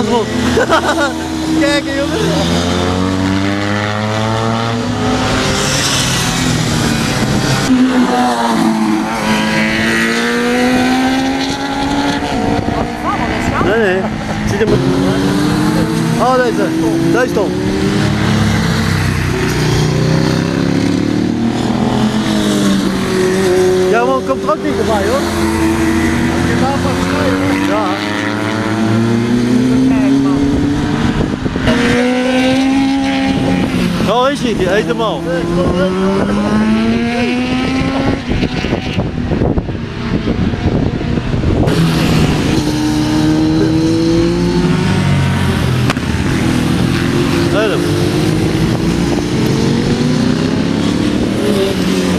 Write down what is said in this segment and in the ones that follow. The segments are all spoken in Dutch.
Gas erop. Kijken jongen. Nee, nee. Je hem? Oh, deze. Deze stond. Ja, man, komt er ook niet bij hoor. Ja. Daar is die eet hem al. Eet hem.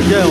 Ja,